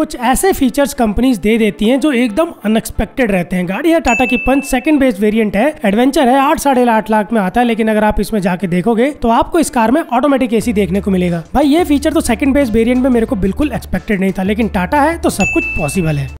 कुछ ऐसे features companies दे देती हैं जो एकदम अनएक्सपेक्टेड रहते हैं। गाड़ी है टाटा की पंच सेकंड बेस वेरिएंट है एडवेंचर है, आठ, साढ़े आठ लाख में आता है, लेकिन अगर आप इसमें जाके देखोगे तो आपको इस कार में ऑटोमेटिक एसी देखने को मिलेगा। भाई, ये फीचर तो सेकंड बेस वेरिएंट में मेरे को बिल्कुल एक्सपेक्टेड नहीं था, लेकिन टाटा है तो सब कुछ पॉसिबल है।